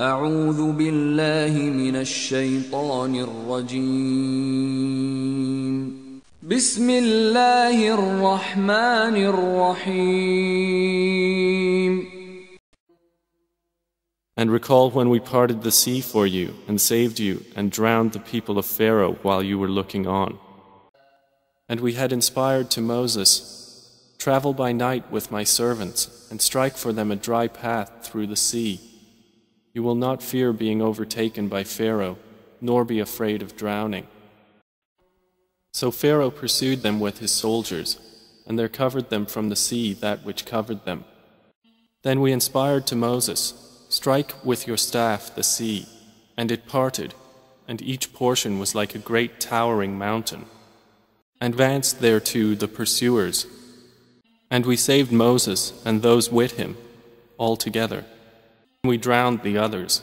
أعوذ بالله من الشيطان الرجيم بسم الله الرحمن الرحيم And recall when we parted the sea for you and saved you and drowned the people of Pharaoh while you were looking on. And we had inspired to Moses, Travel by night with my servants and strike for them a dry path through the sea. You will not fear being overtaken by Pharaoh, nor be afraid of drowning. So Pharaoh pursued them with his soldiers, and there covered them from the sea that which covered them. Then we inspired to Moses, Strike with your staff the sea, and it parted, and each portion was like a great towering mountain. Advanced thereto the pursuers, and we saved Moses and those with him all together. We drowned the others.